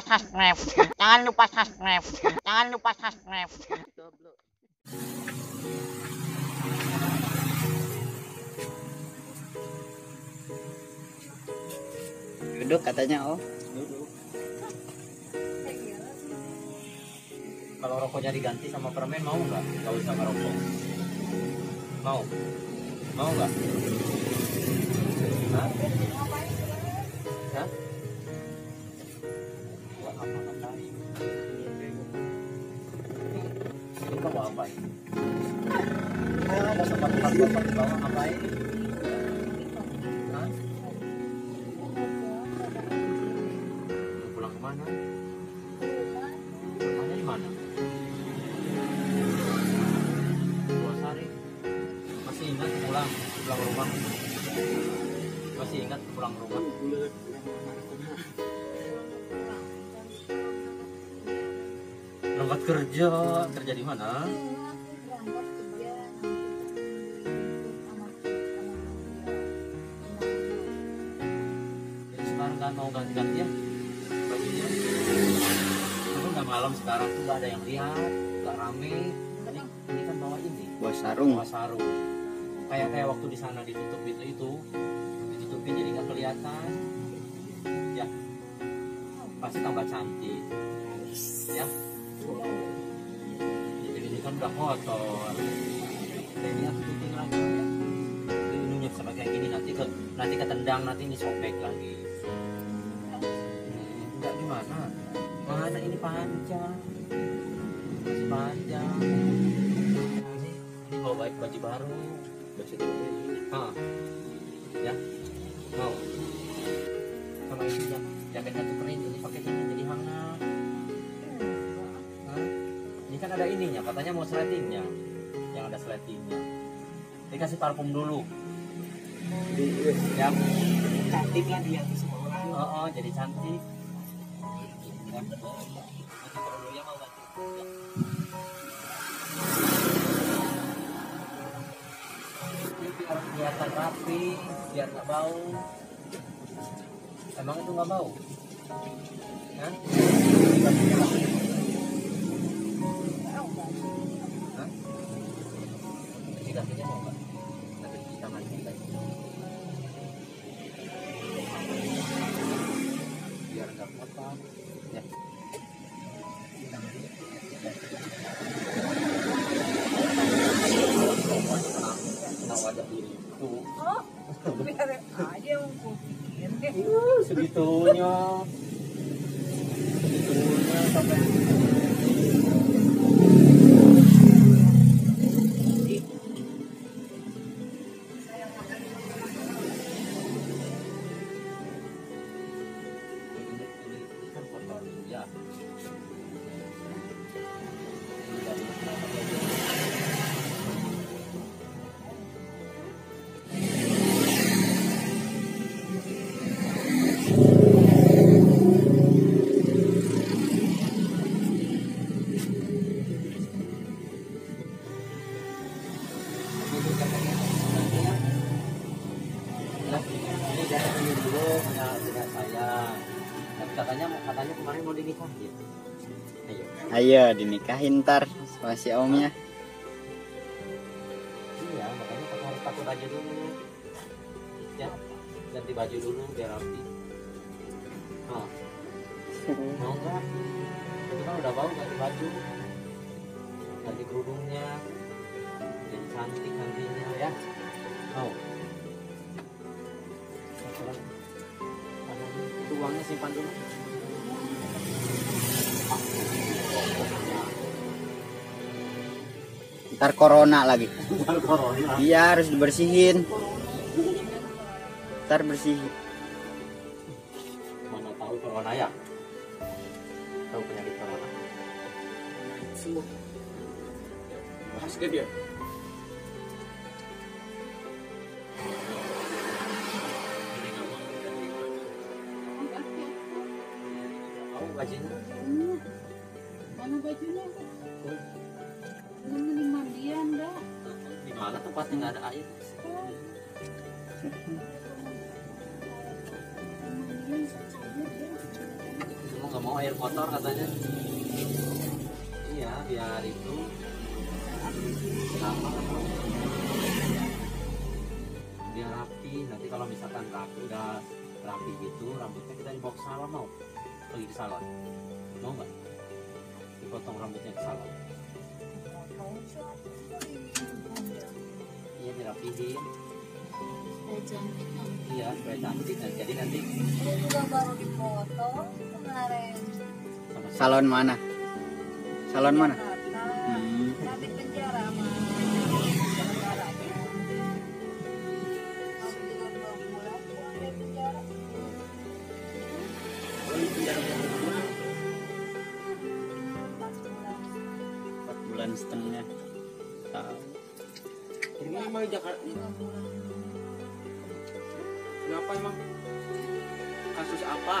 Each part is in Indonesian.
subscribe. Jangan lupa subscribe. Jangan lupa subscribe. Duduk katanya oh. duduk kalau rokoknya diganti sama permen mau nggak nggak usah ngerokok mau mau nggak Hah? Hah? Buat apa ngapain? Ini kamu ngapain? Ah, ada tempat-tempat Berangkat kerja, kerja di mana? Jadi sekarang kan mau ganti-gantian bajunya. Itu nggak malam sekarang tuh nggak ada yang lihat, nggak rame. Ini, ini kan bawa ini, Bawa sarung. bawa sarung. Kayak kayak waktu di sana ditutup itu itu, ditutupin jadi nggak kelihatan. Ya, pasti tambah cantik. Ya. Jadi ini kan udah kotor. Ini tutupin lagi. Ini kayak gini nanti ke nanti ketendang nanti ini sobek lagi. Enggak gimana? Mana ini panjang? Masih panjang. Ini, bawa baju, baru. Baju baru. Ah. Ya. Mau. Sama ini ya. Jaketnya tuh keren jadi pakai ini jadi hangat. Ini kan ada ininya, katanya mau sletingnya. Yang ada sletingnya. Dikasih parfum dulu. Ya. cantik lah dia tuh semua orang Oh, oh, jadi cantik. Biar kelihatan rapi, biar nggak bau. Emang itu nggak bau? Hah? Hah? Cuci kakinya mau nggak? Nanti cuci tangan kita. biar nggak kotor ya kena wajah diriku oh biar aja yang gue pikir Uh, segitunya segitunya sampai Ayo dinikahin ntar sama si omnya. Iya, makanya kamu harus pakai baju dulu. Ya, ganti baju dulu biar rapi. Oh, mau nggak? Itu kan udah bau ganti baju. Ganti kerudungnya. Jadi cantik nantinya ya. Mau? Uangnya simpan dulu. Ntar corona lagi. Corona. Iya harus dibersihin. Ntar bersihin. Mana tahu corona ya? Tahu penyakit corona? bahas ke dia Kamu bajunya? Mana bajunya? Di mandian dah? Di mana tempatnya nggak ada air? Cuma nggak mau air kotor katanya. Iya biar itu. Apa biar rapi. Nanti kalau misalkan rapi udah rapi gitu rambutnya kita dibawa ke salon mau? Pergi ke salon. Mau nggak? Dipotong rambutnya ke salon iya dirapihin iya supaya cantik nah, jadi nanti Ini juga baru dipotong kemarin. Salon mana? Salon mana? Kenapa emang? Kasus apa?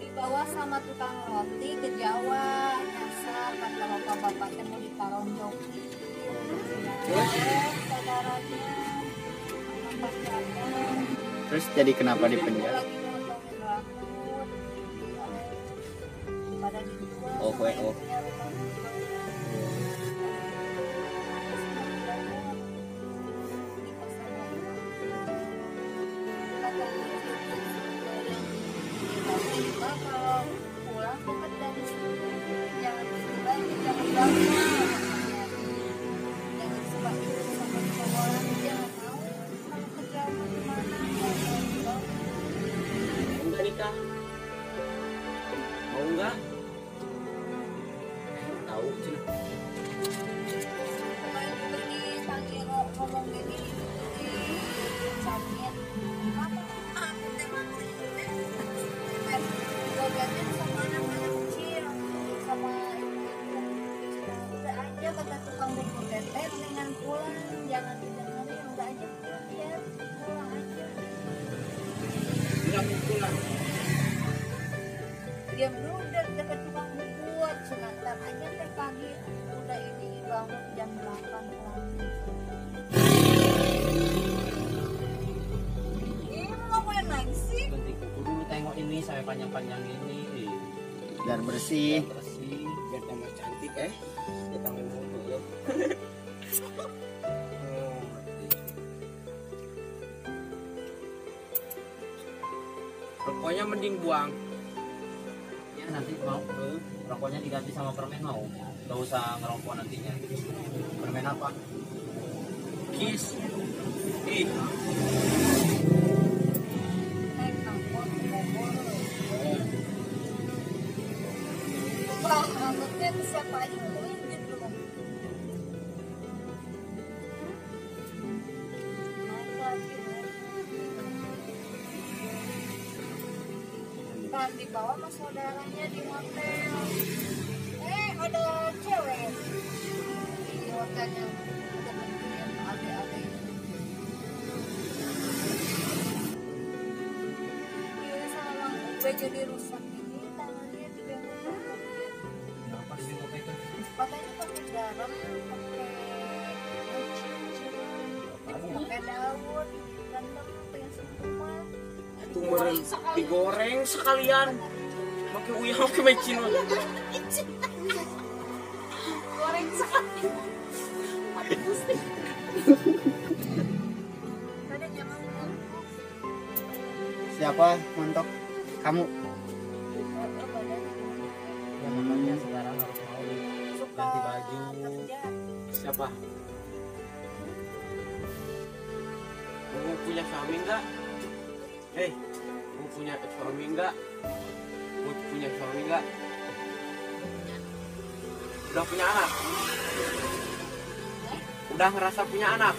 Dibawa sama tukang roti ke Jawa. Nyasar kata bapak-bapaknya mau ditaruh joki. Saudaranya Terus jadi kenapa di penjara? lagi motongin rambut pada dijual Oh, sama oh. Kalau pulang dekat dari sini jangan lagi jangan bangun mau pulang diam dulu udah deket tukang cuma ntar aja teh pagi udah ini bangun jam 8 pulang ini boleh naik sih? Kuku dulu tengok ini saya panjang-panjang ini. Biar bersih. biar bersih. Biar tambah cantik eh Rokoknya mending buang. ya nanti mau eh, rokoknya diganti sama permen mau. Gak usah ngerokok nantinya. Permen apa? Kis. Ih, angkot mobil wah angkotnya dibawa sama saudaranya di hotel. Eh ada cewek. Di hotelnya. Ada Iya jadi rusak digoreng sekalian. Pakai uyang, pakai mecin. goreng sekali pakai pusing ada jangan Siapa montok? Kamu. ya makanya sekarang harus mau ganti baju Siapa? Mau punya suami enggak? Hei, mau punya suami enggak? Punya suami enggak? Udah punya anak? Udah ngerasa punya anak?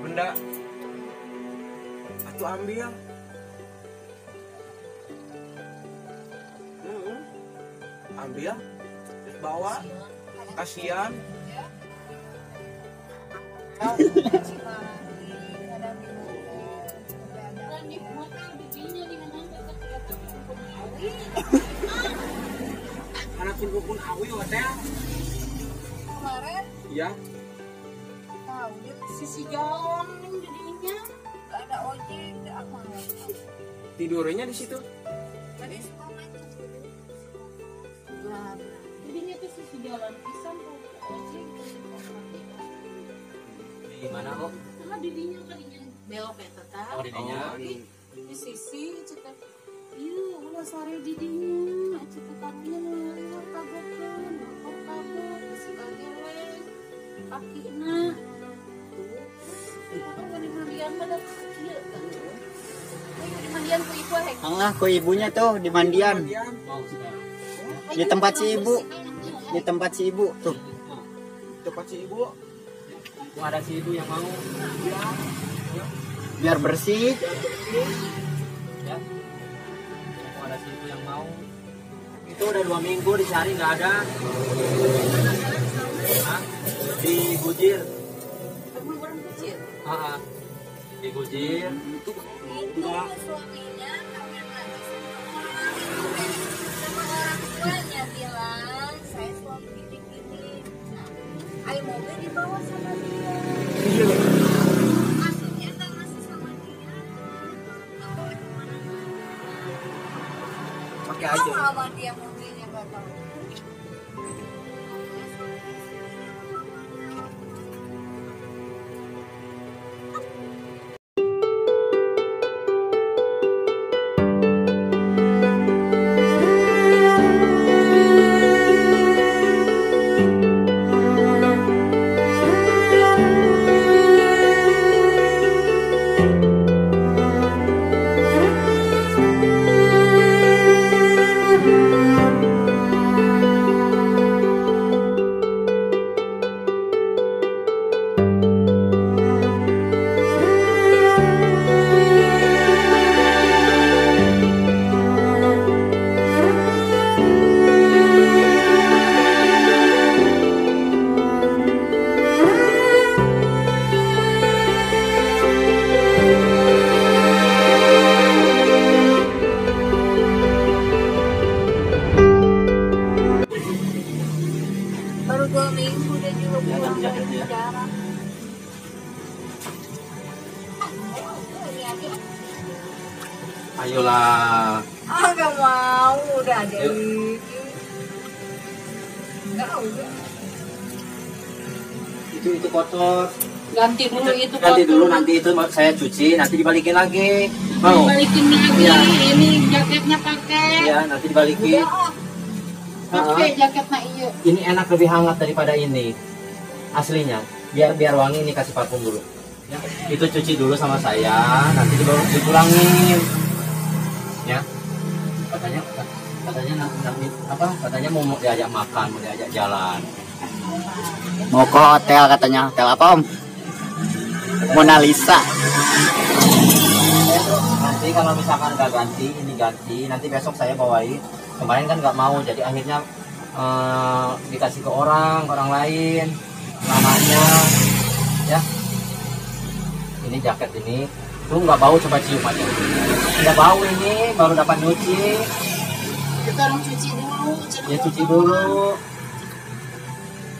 Benda Atuh ambil Mm-mm. Ambil bawa Kasihan Anak pun awi hotel kemarin Iya tahu dia Sisi jalan jadinya. nggak ada ojek tidak mau Tidurnya di situ. tadi suka main tuh Jadinya tuh susu jalan pisang kok ojek Di mana kok? sama dirinya kalinya belok ya tetap Oh, di dinya. di sisi cetak iya ulah sare kaki na di mandian pada di mandian ku ibu hek Allah ku ibunya tuh di mandian di tempat si ibu di tempat si ibu tuh. Tempat si ibu. Ada si ibu yang mau. biar bersih Ya. Ada yang mau. Itu udah dua minggu dicari nggak ada. Di Gujir. Ah, ah. di Gujir. itu suaminya ayo mobil dibawa sama dia aja. Ayolah. ah gak mau udah ada Yuk. Enggak, udah. Itu itu kotor. ganti dulu itu Nanti kotor. dulu nanti itu saya cuci, nanti dibalikin lagi. Mau? balikin lagi Iya. ini jaketnya pakai Iya, nanti dibalikin. Udah, oh. pakai jaketnya iya Ini enak lebih hangat daripada ini. Aslinya. Biar biar wangi ini kasih parfum dulu. Ya. Itu cuci dulu sama saya, nanti dibawa dipulangin. Katanya mau, diajak makan, mau diajak jalan. mau ke hotel katanya hotel apa om Mona Lisa Nanti kalau misalkan nggak ganti, ini ganti, nanti besok saya bawain. Kemarin kan nggak mau, jadi akhirnya eh, dikasih ke orang, ke orang lain, namanya, ya. Ini jaket ini, tuh nggak bau coba cium aja. Nggak bau ini, baru dapat nyuci, kita orang cuci dulu ya cuci dulu.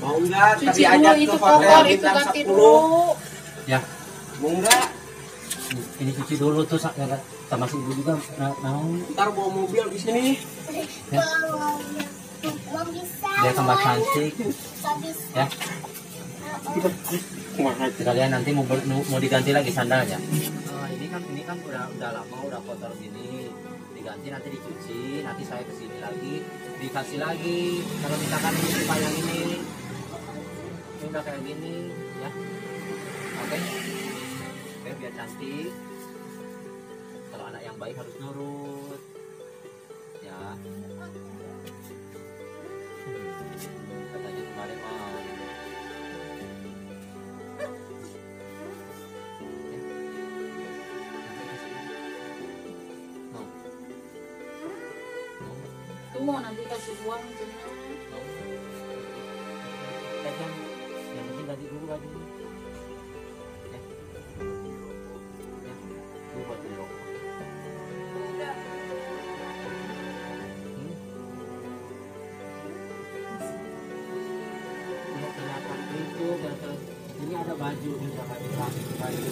Mau enggak? cuci Tapi dulu ajak itu kotor itu ganti 10. dulu Ya, Mau enggak? ini cuci dulu tuh sa- sama si ibu juga mau. Ntar bawa mobil di sini. Dia tambah cantik, ya. Kalian nanti mau, mau diganti lagi sandalnya. Eh, ini kan ini kan udah udah lama udah kotor gini. Diganti nanti dicuci, nanti saya ke sini lagi dikasih lagi. Kalau misalkan ini suka yang ini, ini udah kayak gini, ya. Oke, oke biar cantik. Kalau anak yang baik harus nurut, ya. Katanya kemarin. Mau. Mau. nanti kasih uang cina Eh, yang, penting ganti dulu bajunya. Ya. Ya. Hmm. Ya, itu, ini ada baju, baju.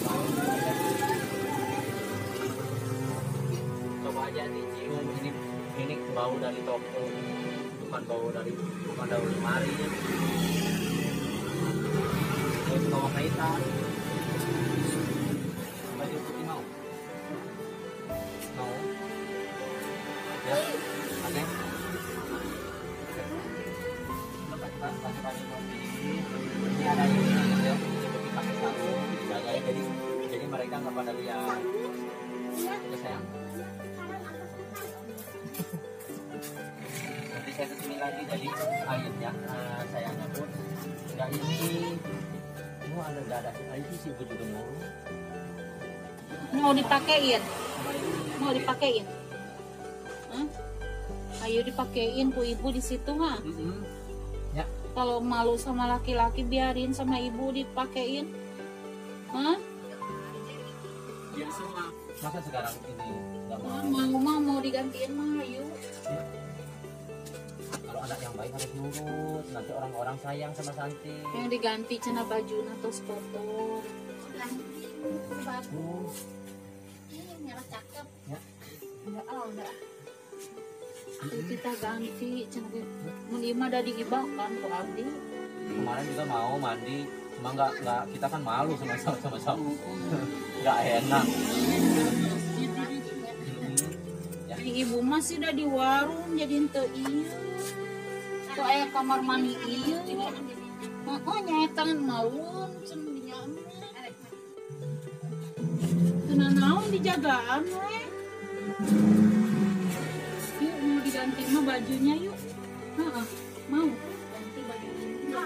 coba aja dicium ini ini bau dari toko bukan bau dari bukan dari lemari ini bawa kaitan baju putih mau? Mau. Ya oke ini ada ini ya seperti pakai sarung dijaga ya jadi jadi mereka nggak pada lihat. Ya sayang lagi jadi airnya eh, sayangnya pun nggak ini mau ada nggak ada air sih ibu juga mau Mau dipakein? Mau dipakein? Hah? Ayo dipakein ku ibu di situ ha. Mm-mm. Kalau malu sama laki-laki biarin sama ibu dipakein. Hah? semua masa sekarang ini nggak mau Mau mau digantiin mah ayo. kalau anak yang baik harus nurut nanti orang-orang sayang sama Santi Yang diganti cina baju atau kotor. Hmm. Ini merah cakep. Ya. Enggak, oh, enggak. Kita ganti cina mun ieu mah da diibakan ku abdi. kemarin juga mau mandi cuma nggak nggak kita kan malu sama sama sama sama nggak enak ya Di ibu masih udah di warung jadi ente iya. Kok aya kamar mandi iya. Oh nyetan maun cendinya Kena naon dijagaan we. Yuk mau diganti mah bajunya yuk. Heeh, mau. Ganti bajunya.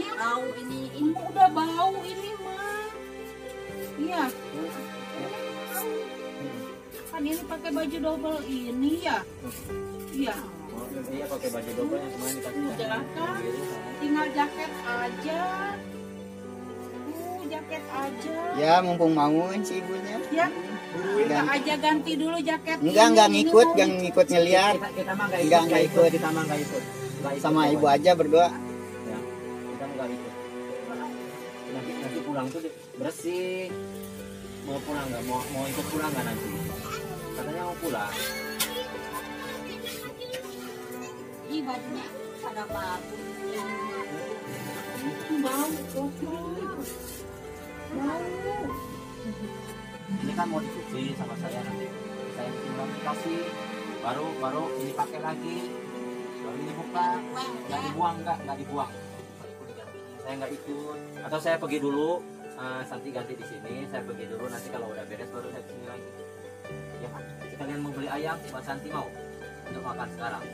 Ya, bau ini, ini udah bau ini mah. Iya. Kan ini pakai baju double ini ya. Iya. iya pakai baju double yang kemarin dikasih Udah kan? Tinggal jaket aja. Uh, jaket aja. Ya mumpung mau si ibunya. Ya. Kita aja ganti dulu jaket. Enggak enggak ngikut, enggak ngikut ngeliat kita kita mah nggak Nggak, ikut nggak ikut. kita mah nggak ikut sama ibu aja berdua. ya kita nggak ikut nanti nanti pulang tuh bersih mau pulang nggak mau mau ikut pulang nggak nanti katanya mau pulang. Ih, bajunya pada bagus. Bau. Bau. ini kan mau dicuci sama saya nanti. Saya tinggal dikasih baru baru ini pakai lagi. Baru ini buka. Nggak dibuang nggak nggak dibuang. Saya nggak ikut. Atau saya pergi dulu eh, Santi ganti di sini saya pergi dulu. Nanti kalau udah beres baru saya ke sini lagi ya sekalian mau beli ayam buat Santi mau untuk makan sekarang